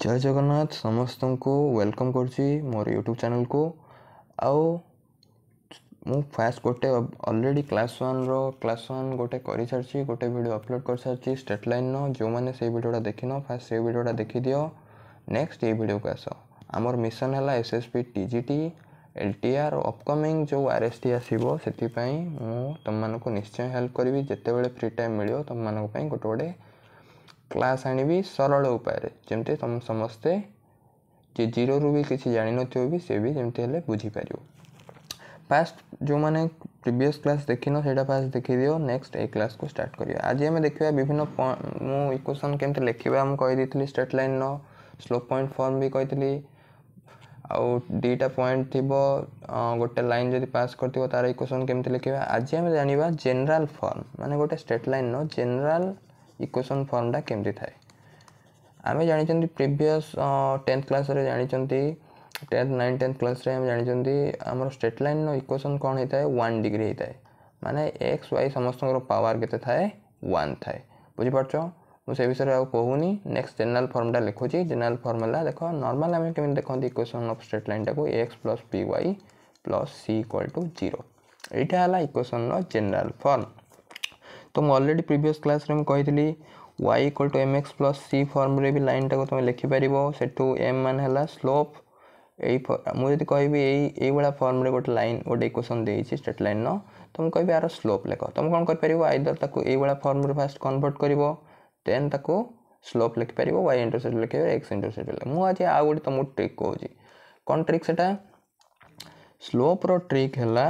ଜୟ ଜଗନ୍ନାଥ ସମସ୍ତଙ୍କୁ ୱେଲକମ୍ କରୁଛି ମୋର ୟୁଟ୍ୟୁବ୍ ଚ୍ୟାନେଲ୍କୁ ଆଉ ମୁଁ ଫାଷ୍ଟ ଗୋଟେ ଅଲରେଡ଼ି କ୍ଲାସ୍ ୱାନ୍ର କ୍ଲାସ୍ ୱାନ୍ ଗୋଟେ କରିସାରିଛି ଗୋଟେ ଭିଡ଼ିଓ ଅପଲୋଡ଼ କରିସାରିଛି ଷ୍ଟେଟ୍ ଲାଇନ୍ର ଯେଉଁମାନେ ସେଇ ଭିଡ଼ିଓଟା ଦେଖିନ ଫାଷ୍ଟ ସେଇ ଭିଡ଼ିଓଟା ଦେଖିଦିଅ ନେକ୍ସଟ ଏଇ ଭିଡ଼ିଓକୁ ଆସ ଆମର ମିଶନ୍ ହେଲା S S P T G T L T R upcoming ଯେଉଁ ଆର୍ ଏସ୍ ଟି ଆସିବ ସେଥିପାଇଁ ମୁଁ ତୁମମାନଙ୍କୁ ନିଶ୍ଚୟ ହେଲ୍ପ କରିବି ଯେତେବେଳେ ଫ୍ରି ଟାଇମ୍ ମିଳିବ ତୁମମାନଙ୍କ ପାଇଁ ଗୋଟେ ଗୋଟେ କ୍ଲାସ୍ ଆଣିବି ସରଳ ଉପାୟରେ ଯେମିତି ତୁମ ସମସ୍ତେ ଯେ ଜିରୋରୁ ବି କିଛି ଜାଣିନଥିବ ବି ସେ ବି ଯେମିତି ହେଲେ ବୁଝିପାରିବ ଫାଷ୍ଟ ଯେଉଁମାନେ ପ୍ରିଭିୟସ୍ କ୍ଲାସ୍ ଦେଖିନ ସେଇଟା ଫାଷ୍ଟ ଦେଖିଦିଅ ନେକ୍ସଟ ଏଇ କ୍ଲାସ୍କୁ ଷ୍ଟାର୍ଟ କରିବା ଆଜି ଆମେ ଦେଖିବା ବିଭିନ୍ନ ମୁଁ ଇକ୍ୱେସନ୍ କେମିତି ଲେଖିବା ମୁଁ କହିଦେଇଥିଲି ଷ୍ଟ୍ରେଟ୍ ଲାଇନ୍ର ସ୍ଲୋପ୍ ପଏଣ୍ଟ ଫର୍ମ ବି କହିଥିଲି ଆଉ ଦୁଇଟା ପଏଣ୍ଟ ଥିବ ଗୋଟେ ଲାଇନ୍ ଯଦି ପାସ୍ କରିଥିବ ତା'ର ଇକ୍ୱେସନ୍ କେମିତି ଲେଖିବା ଆଜି ଆମେ ଜାଣିବା ଜେନେରାଲ୍ ଫର୍ମ ମାନେ ଗୋଟେ ଷ୍ଟେଟ୍ ଲାଇନ୍ର ଜେନେରାଲ୍ इक्वेशन फर्मटा केमती थाए आम जानते प्रिवियस टेन्थ क्लास जानते टेन्थ नाइन टेन्थ क्लास जानते आम स्ट्रेट लाइन रक्वेसन कौन होता है वन डिग्री होता है मैंने एक्स वाई समस्त पावर के वन थाए बुझिपार्च मुझे विषय में कहूनी नेक्स्ट जेनेल फर्मटा लिखुच जेनेल फर्मुला देख नर्माल आम कम देखते equation of straight line torque X plus P Y plus C equal to zero यहाँ है इक्वेसन रेनेल फर्म तो ମୁଁ ଅଲରେଡ଼ି ପ୍ରିଭିୟସ୍ କ୍ଲାସ୍ରେ ମୁଁ କହିଥିଲି y equal to m x plus c ଫର୍ମରେ ବି ଲାଇନ୍ଟାକୁ ତୁମେ ଲେଖିପାରିବ ସେଠୁ ଏମ୍ ମାନ ହେଲା ସ୍ଲୋପ୍ ଏଇ ମୁଁ ଯଦି କହିବି ଏଇ ଏଇଭଳିଆ ଫର୍ମରେ ଗୋଟେ ଲାଇନ୍ ଗୋଟେ ଇକ୍ୱେସନ୍ ଦେଇଛି ଷ୍ଟେଟ୍ ଲାଇନ୍ର ତ ମୁଁ କହିବି ଆର ସ୍ଲୋପ୍ ଲେଖ ତୁମେ କ'ଣ କରିପାରିବ ଆଇଦର୍ ତାକୁ ଏଇଭଳିଆ ଫର୍ମରେ ଫାଷ୍ଟ କନଭର୍ଟ କରିବ ଦେନ୍ ତାକୁ ସ୍ଲୋପ୍ ଲେଖିପାରିବ ୱାଇ ଇଣ୍ଟରସେପ୍ଟ ଲେଖିବ ଏକ୍ସ ଇଣ୍ଟରସେପ୍ଟ ଲେଖିବ ମୁଁ ଆଜି ଆଉ ଗୋଟେ ତୁମକୁ ଟ୍ରିକ୍ କହୁଛି କ'ଣ ଟ୍ରିକ୍ ସେଟା ସ୍ଲୋପ୍ର ଟ୍ରିକ୍ ହେଲା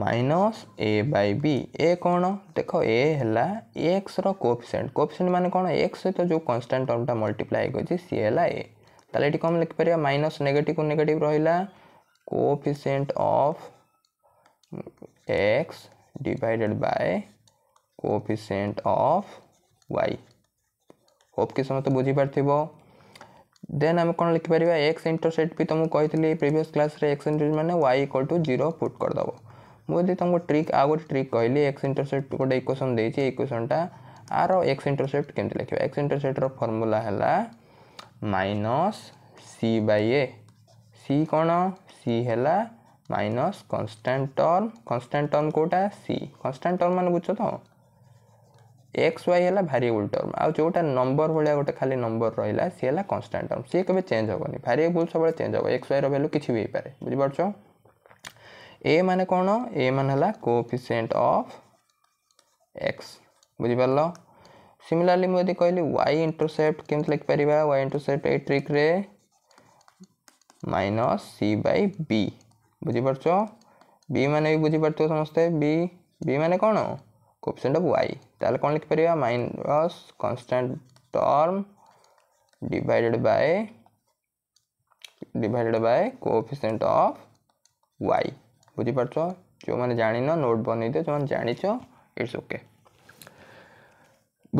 माइनस ए बी ए कौन देख ए है एक्स रोपिसेंट कोपिसेंट मान कौन एक्स सहित जो कन्स्टाट टर्म टा मल्टीप्लाई कर सी है ए तेल ये कम लिखिपर माइनस नेगेटिव को नेगेट रहा coefficient of X divided by coefficient of Y hope कि समस्त बुझीपार देन आम कौन लिखिपर एक्स इंटरसेट भी तुमको कही प्रिवियस क्लास रे एक्स इंटरसेट मैंने Y equal to zero put करदेव ମୁଁ ଯଦି ତୁମକୁ ଟ୍ରିକ୍ ଆଉ ଗୋଟେ ଟ୍ରିକ୍ କହିଲି ଏକ୍ସ ଇଣ୍ଟରସେପ୍ଟ ଗୋଟେ ଇକ୍ୱେସନ୍ ଦେଇଛି ଇକ୍ୱେସନ୍ଟା ଆର ଏକ୍ସ ଇଣ୍ଟରସେପ୍ଟ କେମିତି ଲେଖିବା ଏକ୍ସ ଇଣ୍ଟରସେପ୍ଟର ଫର୍ମୁଲା ହେଲା minus C by A C କ'ଣ ସି ହେଲା minus constant term constant term କେଉଁଟା ସି କନଷ୍ଟାଣ୍ଟ ଟର୍ମ ମାନେ ବୁଝୁଛ ତ ଏକ୍ସ ୱାଇ ହେଲା ଭାରିଏବୁଲ୍ ଟର୍ମ ଆଉ ଯେଉଁଟା ନମ୍ବର ଭଳିଆ ଗୋଟେ ଖାଲି ନମ୍ବର ରହିଲା ସିଏ ହେଲା କନଷ୍ଟାଣ୍ଟ ଟର୍ମ ସିଏ କେବେ ଚେଞ୍ଜ ହେବନି ଭାରିଏବୁଲ୍ ସବୁବେଳେ ଚେଞ୍ଜ ହେବ ଏକ୍ସ ୱାଇର ଭାଲ୍ୟୁ କିଛି ବି ହେଇପାରେ ବୁଝିପାରୁଛ ଏ ମାନେ କ'ଣ ଏ ମାନେ ହେଲା କୋଏଫିସିଏଣ୍ଟ ଅଫ୍ ଏକ୍ସ ବୁଝିପାରିଲ ସିମିଲାରଲି ମୁଁ ଯଦି କହିଲି ୱାଇ ଇଣ୍ଟରସେପ୍ଟ କେମିତି ଲେଖିପାରିବା ୱାଇ ଇଣ୍ଟରସେପ୍ଟ ଏଇ ଟ୍ରିକ୍ରେ ମାଇନସ୍ ସି ବାଇ ବି ବୁଝିପାରୁଛ ବି ମାନେ ବି ବୁଝିପାରୁଥିବ ସମସ୍ତେ ବି ବି ମାନେ କ'ଣ କୋପସେଣ୍ଟ ଅଫ୍ ୱାଇ ତାହେଲେ କ'ଣ ଲେଖିପାରିବା minus constant term divided by divided by coefficient of Y বুঝিপারছ ଯେଉଁମାନେ ଜାଣିନ ନୋଟ୍ ବନେଇ ଦିଅ ଯେଉଁମାନେ ଜାଣିଛ ଇଟ୍ସ ଓକେ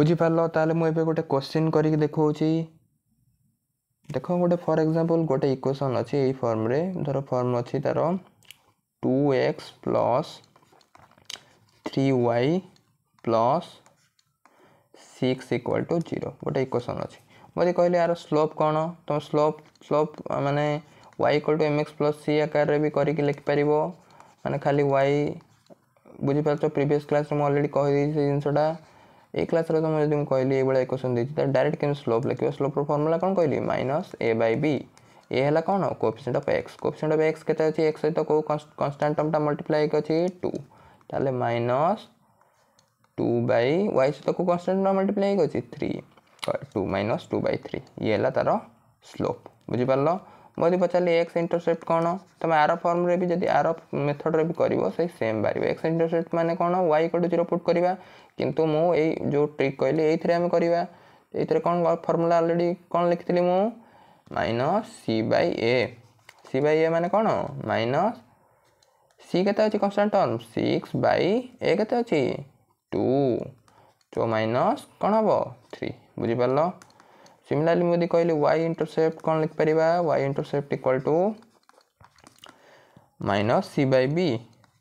ବୁଝିପାରିଲ ତାହେଲେ ମୁଁ ଏବେ ଗୋଟେ କ୍ୱେଶ୍ଚିନ୍ କରିକି ଦେଖାଉଛି ଦେଖ ଗୋଟେ ଫର୍ ଏକ୍ଜାମ୍ପଲ୍ ଗୋଟେ ଇକ୍ୱେସନ୍ ଅଛି ଏଇ ଫର୍ମରେ ଧର ଫର୍ମ ଅଛି ତା'ର two x plus three y plus six equal to zero গোটে ইকুয়েসন অছি মতো কহিলে আর স্লোপ কোণ তো স্লোপ স্লোপ মানে y equal to m x plus c ଆକାରରେ ବି କରିକି ଲେଖିପାରିବ ମାନେ ଖାଲି ୱାଇ ବୁଝିପାରୁଛ ପ୍ରିଭିୟସ୍ କ୍ଲାସ୍ରେ ମୁଁ ଅଲରେଡ଼ି କହିଦେଇଛି ସେ ଜିନିଷଟା ଏଇ କ୍ଲାସ୍ରେ ତ ମୁଁ ଯଦି ମୁଁ କହିଲି ଏଇଭଳିଆ ଇକ୍ୱେସନ୍ ଦେଇଛି ତାହେଲେ ଡାଇରେକ୍ଟ କେମିତି ସ୍ଲୋପ୍ ଲେଖିବ ସ୍ଲୋପ୍ର ଫର୍ମୁଲା କ'ଣ କହିଲି ମାଇନସ୍ ଏ ବାଇ ବି ଏ ହେଲା କ'ଣ coefficient of X coefficient of X କେତେ ଅଛି ଏକ୍ସ ସହିତ କେଉଁ କନଷ୍ଟାଣ୍ଟ ଟର୍ମଟା ମଲ୍ଟିପ୍ଲାଏ ହେଇକି ଅଛି ଟୁ ତାହେଲେ ମାଇନସ୍ ଟୁ ବାଇ ୱାଇ ସହିତ କେଉଁ କନଷ୍ଟାଣ୍ଟ ଟର୍ମ ମଲ୍ଟିପ୍ଲାଏ ହେଇକି ଅଛି three two minus two by three ଇଏ ହେଲା ତା'ର ସ୍ଲୋପ୍ ବୁଝିପାରିଲ ଯଦି ପଚାରିଲି ଏକ୍ସ ଇଣ୍ଟରସେପ୍ଟ କ'ଣ ତୁମେ ଆର ଫର୍ମରେ ବି ଯଦି ଆର ମେଥଡ଼ରେ ବି କରିବ ସେଇ ସେମ୍ ବାହାରିବ ଏକ୍ସ ଇଣ୍ଟରସେପ୍ଟ ମାନେ କ'ଣ Y equal to zero put କରିବା କିନ୍ତୁ ମୁଁ ଏଇ ଯେଉଁ ଟ୍ରିକ୍ କହିଲି ଏଇଥିରେ ଆମେ କରିବା ଏଇଥିରେ କ'ଣ ଫର୍ମୁଲା ଅଲରେଡ଼ି କ'ଣ ଲେଖିଥିଲି ମୁଁ minus C by A C by A ମାନେ କ'ଣ ମାଇନସ୍ ସି କେତେ ଅଛି constant term six by A କେତେ ଅଛି ଟୁ ସୋ ମାଇନସ୍ କ'ଣ ହେବ ଥ୍ରୀ ବୁଝିପାରିଲ सिमिलरली मुझे कहले वाई इंटरसेप्ट कौन लिखिपर Y intercept equal to minus C by B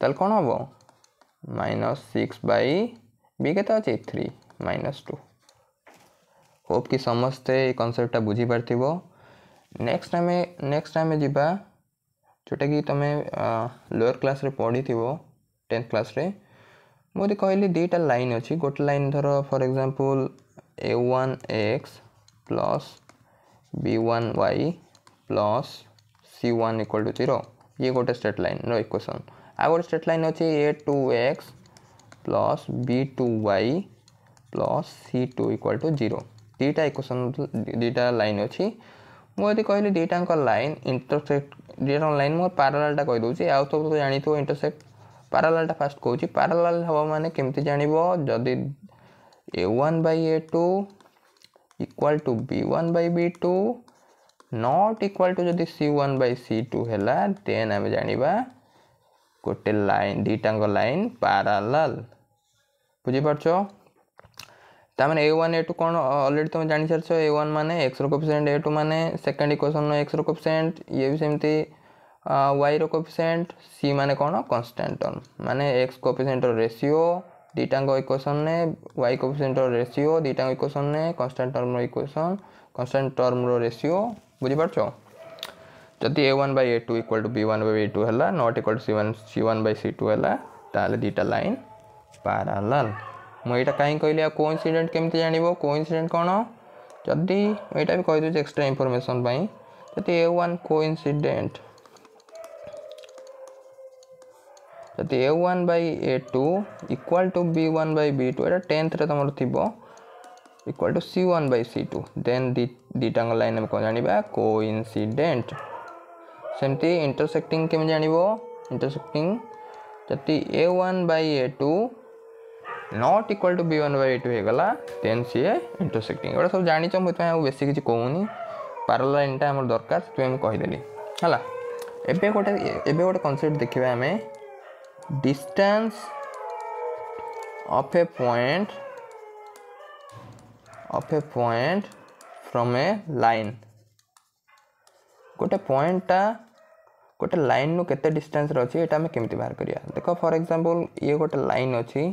ताल कौन हम माइनस सिक्स बै बी के अच्छे थ्री माइनस टू होप कि समस्ते कनसेप्टा बुझीपार नेक्स्ट आम नेक्स्ट आम जावा जोटा कि तुम लोअर क्लास रे पढ़ी टेन्थ क्लास रे मुझे कहली दुटा लाइन अच्छी गोटे लाइन धर for example A one X plus b1 y plus c1 equal to 0 ये गोटे स्ट्रेट लाइन रो इक्वेशन आ गोटे स्ट्रेट लाइन अच्छे a two x plus b two y plus c two equal to zero दुईटा equation दुईटा line अच्छी मुझे कहली दीटा लाइन इंटरसेक्ट दुईटा लाइन मुझे पारालाटा कहीदे आउ सब तो जानी इंटरसेक्ट पारालाटा फास्ट कौच पारालाल हम मैंने केमती जानव जदि A one by A two equal to B one B two not equal to जदि C one by C two है देन आम जाना गोटे लाइन दुईटांग लाइन पारालाल बुझीपार तामें ए वन ए टू कौन अलरेडी तुम जान सारी ए वन मैंने एक्स रोफिसेंट ए टू मैंने सेकेंड इक्वेसन एक्स रोफिसेंट ये भी सेमती वाई रोफिसेंट सी मैंने कौन कनस्टाट मानने एक्स कोफिसेंट रेसीो ଦୁଇଟାଙ୍କ ଇକ୍ୱେସନ୍ରେ ୱାଇ କୋଫିସିଏଣ୍ଟର ରେସିଓ ଦୁଇଟାଙ୍କ ଇକ୍ୱେସନ୍ରେ କନଷ୍ଟାଣ୍ଟ ଟର୍ମର ଇକ୍ୱେସନ୍ କନଷ୍ଟାଣ୍ଟ ଟର୍ମର ରେସିଓ ବୁଝିପାରୁଛ ଯଦି ଏ one by A two equal to B one by A two ହେଲା not equal to C one c one by c two ହେଲା ତାହେଲେ ଦୁଇଟା ଲାଇନ୍ ପାରାଲାଲ ମୁଁ ଏଇଟା କାହିଁ କହିଲି ଆଉ କେଉଁ ଇନ୍ସିଡେଣ୍ଟ କେମିତି ଜାଣିବ କେଉଁ ଇନ୍ସିଡେଣ୍ଟ କ'ଣ ଯଦି ଏଇଟା ବି କହିଦେଉଛି ଏକ୍ସଟ୍ରା ଇନଫର୍ମେସନ୍ ପାଇଁ ଯଦି ଏ ୱାନ୍ କୋ ଇନ୍ସିଡେଣ୍ଟ ଯଦି A one by A two equal to B one by B two ଏଇଟା ଟେନ୍ଥରେ ତୁମର ଥିବ equal to C one by C two then ଦୁଇଟାଙ୍କ line ଆମେ କ'ଣ ଜାଣିବା କୋ ଇନ୍ସିଡେଣ୍ଟ ସେମିତି ଇଣ୍ଟରସେକ୍ଟିଂ କେମିତି ଜାଣିବ ଇଣ୍ଟରସେକ୍ଟିଂ ଯଦି A one by A two not equal to B one by A two ହେଇଗଲା ଦେନ୍ ସିଏ ଇଣ୍ଟରସେକ୍ଟିଂ ଏଗୁଡ଼ା ସବୁ ଜାଣିଛ ମୁଁ ସେଥିପାଇଁ ଆଉ ବେଶୀ କିଛି କହୁନି ପାରଲା ଲାଇନ୍ଟା ଆମର ଦରକାର ସେଥିପାଇଁ ମୁଁ କହିଦେଲି ହେଲା ଏବେ ଗୋଟେ ଏବେ ଗୋଟେ କନସେପ୍ଟ ଦେଖିବା ଆମେ distance of a point of a point from a line गोटे पॉइंटा गोटे लाइन रू के डिस्टेंस अच्छे ये कमी बाहर करिया देख फर एक्जाम्पल ये गोटे लाइन अच्छी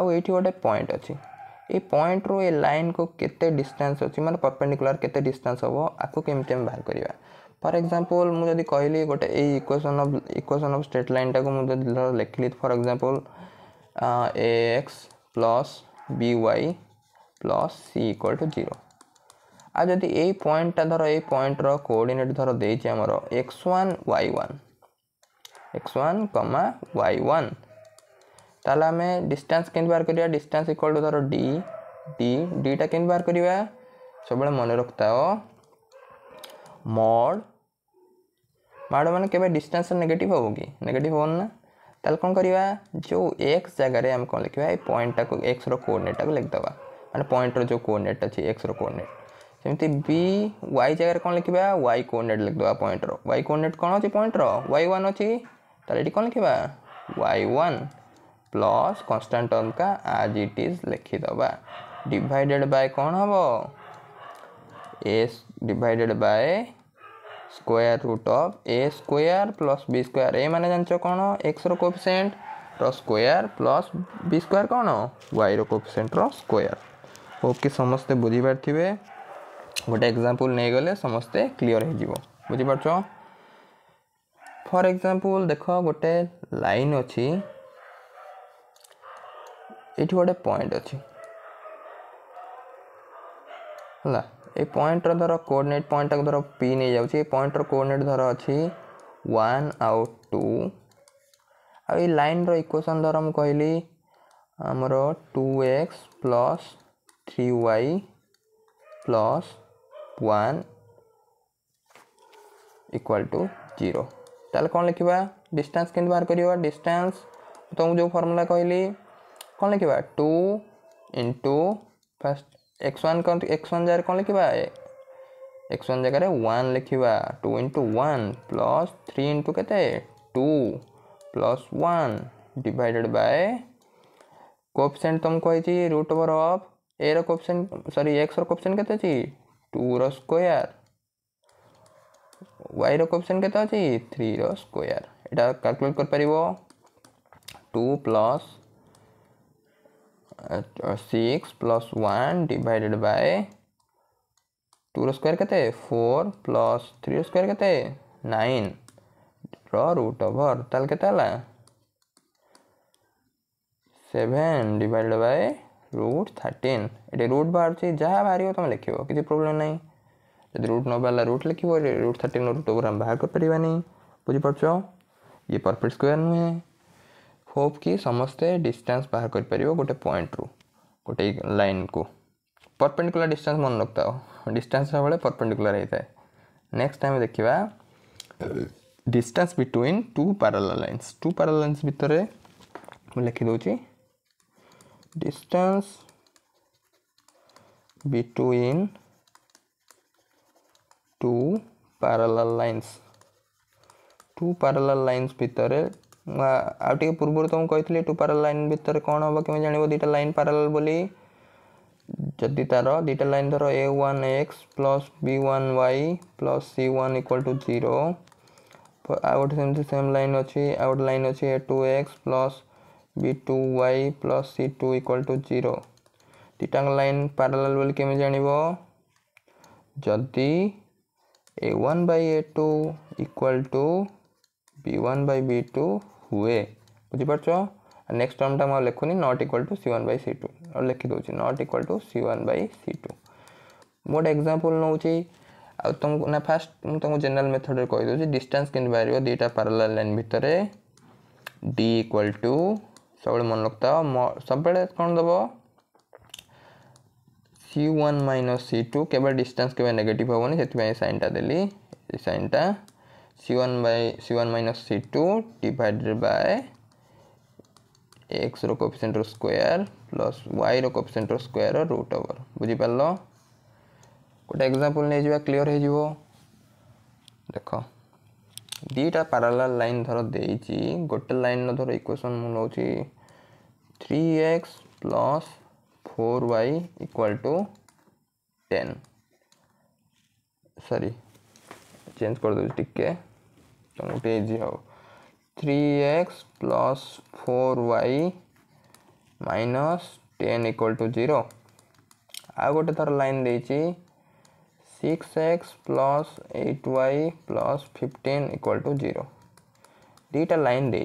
आउ एठी गोटे पॉइंट अच्छी ए पॉइंट रू ए लाइन को केते डिस्टेंस अछि माने परपेंडिकुलर केते डिस्टेंस हबो आकु केमिति बाहर करिया ଫର୍ ଏକ୍ଜାମ୍ପଲ୍ ମୁଁ ଯଦି କହିଲି ଗୋଟେ ଏଇ equation of equation of straight ଲାଇନ୍ଟାକୁ ମୁଁ ଯଦି ଧର ଲେଖିଲି for example A X plus B Y plus C equal to zero ଆଉ ଯଦି ଏଇ ପଏଣ୍ଟଟା ଧର ଏଇ ପଏଣ୍ଟର କୋଅର୍ଡ଼ିନେଟ୍ ଧର ଦେଇଛି ଆମର X one Y one X one comma Y one ତାହେଲେ ଆମେ ଡିଷ୍ଟାନ୍ସ କେମିତି ବାହାର କରିବା ଡିଷ୍ଟାନ୍ସ ଇକ୍ୱାଲ୍ ଟୁ ଧର ଡି ଡି ଡିଟା କେମିତି ବାହାର କରିବା ସବୁବେଳେ ମନେ ରଖିଥାଅ ମଡ଼ बाड़ मान के डिस्टान्स नेगेट हो कि नेगेटिव हो तेल कौन करवा जो एक्स जगार आम कौन लिखा ये पॉइंटा को एक्स रोर्डनेट टाक लिखिदा मैंने पॉइंट रो कोर्डनेट अच्छे एक्स रोर्डनेट जमी बी वाई जगार कौन लिखा वाई कोर्डनेट लिखिदा पॉइंट रो वाई कोर्डनेट कौन अच्छी पॉइंट रो वाई वन अच्छी तेल ये कौन लिखा वाई वन प्लस कन्स्टाट का आज इट इज लिखिद डिडेड बाय कौन हम S divided by square root of A square plus B square ଏ ମାନେ ଜାଣିଛ କ'ଣ ଏକ୍ସର କୋପିସେଣ୍ଟର ସ୍କୋୟାର ପ୍ଲସ୍ ବି ସ୍କୋୟାର କ'ଣ ୱାଇର କୋପିସେଣ୍ଟର ସ୍କୋୟାର ଓକେ ସମସ୍ତେ ବୁଝିପାରିଥିବେ ଗୋଟେ ଏକ୍ଜାମ୍ପଲ୍ ନେଇଗଲେ ସମସ୍ତେ କ୍ଲିଅର୍ ହେଇଯିବ ବୁଝିପାରୁଛ ଫର୍ ଏକ୍ଜାମ୍ପଲ୍ ଦେଖ ଗୋଟେ ଲାଇନ୍ ଅଛି ଏଠି ଗୋଟେ ପଏଣ୍ଟ ଅଛି ହେଲା ये पॉइंट धर कोअर्डनेट पॉइंट धर पी नहीं जाऊँच पॉइंट रोअर्डनेट धर अच्छी वन आउ टू आ लाइन रक्वेसन धर मु कहली आमर two X plus three Y plus one equal to zero ताल कौन लिखा डिस्टेंस के बाहर कर डिस्टेंस तुम तो जो फर्मूला कहली कौन लिखा two into first X one X one जगह कौन लिखा एक्स वन जगह वन लिखा two into one plus three into के two plus one divided by coefficient तुमको रुट ओवर अफ ए रोपसेन सरी एक्स रोपसेन के टू रोयर वाई रोपसेन के थ्री रोयर यहाँ कैलकुलेट कर पार two plus six plus one divided by two square के फोर प्लस थ्री स्क्वायर के नाइन रूट ओवर ताल के seven divided by root thirteen ये रूट बाहर जहाँ बाहर तुम तो लिख किसी प्रोब्लेम ना जब रूट न बाहर रूट लिख रूट थर्टीन रूट ओवर आम बाहर करपर नहीं बुझीपार ये परफेक्ट स्क्वेयर नुहे होप कि समस्ते डिस्टेंस बाहर कर गोटे पॉइंट रु गोटे लाइन को परपेडिकुला डिस्टेंस मन रखता डिस्टेंस सब परपेडिकुला होता है नेक्स्ट आम देखा distance between two parallel lines two parallel lines भितर लिखिदे distance between two parallel lines two parallel lines भितर ଆଉ ଟିକେ ପୂର୍ବରୁ ତୁମକୁ କହିଥିଲି ଟୁ ପାରାଲ୍ ଲାଇନ୍ ଭିତରେ କ'ଣ ହେବ କେମିତି ଜାଣିବ ଦୁଇଟା ଲାଇନ୍ ପାରାଲ୍ ବୋଲି ଯଦି ତା'ର ଦୁଇଟା ଲାଇନ୍ ଧର a one x plus b one y plus c one equal to zero ଆଉ ଗୋଟେ ସେମିତି ସେମ୍ ଲାଇନ୍ ଅଛି ଆଉ ଗୋଟେ ଲାଇନ୍ ଅଛି A two X plus B two Y plus C two equal to zero ଦୁଇଟାଙ୍କ line parallel ବୋଲି କେମିତି ଜାଣିବ ଯଦି A one by A two equal to B one by B two हुए बुझिपार्च next term time लिखुनि not equal to C one by C two लिखि not equal to C one by C two गोटे example नौ तुमको ना fast तुमको general method कहीदे distance के बाहर दुईटा पारल लाइन भितर डी इक्वाल टू सब मन रखता सब कौन दब C one minus C two केवल डिस्टान्स केवे नेगेटिव हेनी से सैनटा दे सैनटा c1 by c1 minus c2 divided by x रो कोफिशिएंट रो स्क्वायर प्लस y रो कोफिशिएंट रो स्क्वायर रूट ओवर बुझी परलो गोटे एग्जांपल ने जीवा क्लियर हे जीवो देखो दीटा पैरेलल लाइन धर देइची गोटे लाइन न धर इक्वेशन मु नउची 3x plus 4y equal to 10 sorry change କରିଦେଉଛି टिके तो ଟିକେ ଇଜି ହେବ three X plus four Y minus ten equal to zero आ गोटे थर लाइन देती six X plus eight Y plus fifteen equal to zero दुईटा लाइन दे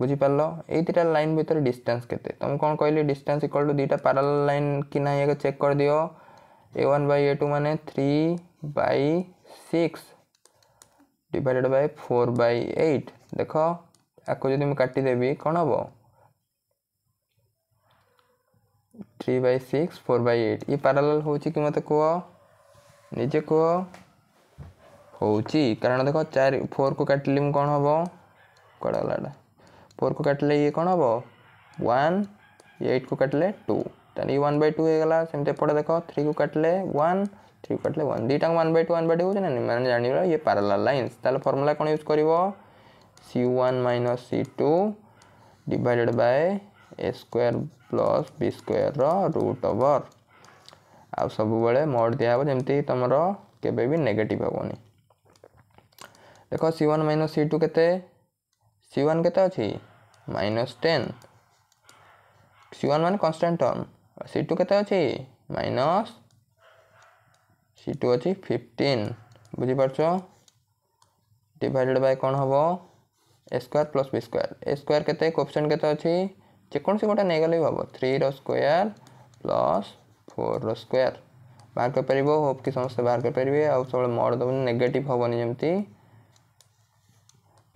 बुझिपार ये दुटा लाइन भितर डिस्टेंस के तुम कौन कहली डिस्टेंस इक्वल टू दुटा पाराल लाइन कि ना ये चेक कर दियो A one by A two मान three by six divided by four by eight देख आपको जब काटिदेवि कौन हम three by six four by eight ये पारालाल हो मत कह निजे कह हो कारण देख चार फोर को काटिले कौन हम कड़ा फोर को काटिले ये कौन हम वन एट को काटिले टू तानी वन बै टू होगा सेमती एपटे देख थ्री को काटिले वन ठीक कटले वन दुईटा one by two one by two हो ना मैंने जानगल ये पारालाल लाइन्स तेल फर्मूला कौन यूज कर c one minus c two divided by a square plus b square root over आ सब बेले मोड दिहब जमी तुम केवे भी नेगेटिव हेनी देख c one minus c two के सी वन के माइनस टेन सी वन मान कनस्टाट टर्म सी टू के अच्छी माइनस सी टू अच्छी फिफ्टीन बुझिपार डिडेड बै कौन हम a square plus b square a square के कोफिसीयंट के अच्छी जेकोसी गोटे नहींगले भी हम थ्री रोयर प्लस फोर रोयर बाहर कर होप कि समस्त बाहर कर पारे आ सब मड दबन नेगेट हेनी जमी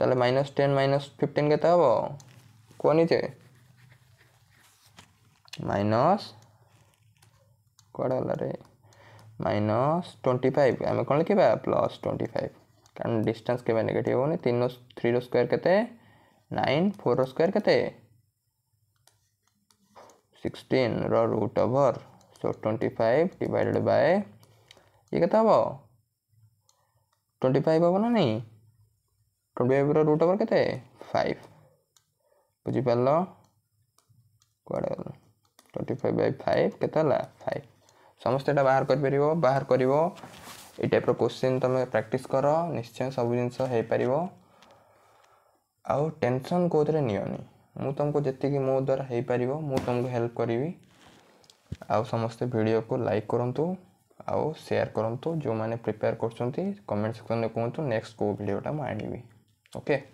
तेल माइनस टेन माइनस फिफ्टन के हम कहनी माइनस कड़े रे माइनस ट्वेंटी फाइव आम कौन लिखा प्लस ट्वेंटी फाइव कारण डिस्टेंस के नेगेट होनी तीन थ्री स्क्वयर के नाइन फोर स्क्वयर के sixteen root over so twenty five divided by ये कैसे हम ट्वेंटी फाइव हम ना नहीं ट्वेंटी फाइव रुट ओवर के फाइव बुझिपार ट्वेंटी फाइव बै फाइव के फाइव ସମସ୍ତେ ଏଇଟା ବାହାର କରିପାରିବ ବାହାର କରିବ ଏଇ ଟାଇପ୍ର କୋଶ୍ଚିନ୍ ତୁମେ ପ୍ରାକ୍ଟିସ୍ କର ନିଶ୍ଚୟ ସବୁ ଜିନିଷ ହେଇପାରିବ ଆଉ ଟେନସନ୍ କେଉଁଥିରେ ନିଅନି ମୁଁ ତୁମକୁ ଯେତିକି ମୋ ଦ୍ୱାରା ହେଇପାରିବ ମୁଁ ତୁମକୁ ହେଲ୍ପ କରିବି ଆଉ ସମସ୍ତେ ଭିଡ଼ିଓକୁ ଲାଇକ୍ କରନ୍ତୁ ଆଉ ସେୟାର କରନ୍ତୁ ଯେଉଁମାନେ ପ୍ରିପେୟାର କରୁଛନ୍ତି କମେଣ୍ଟ ସେକ୍ସନ୍ରେ କୁହନ୍ତୁ ନେକ୍ସଟ କେଉଁ ଭିଡ଼ିଓଟା ମୁଁ ଆଣିବି ଓକେ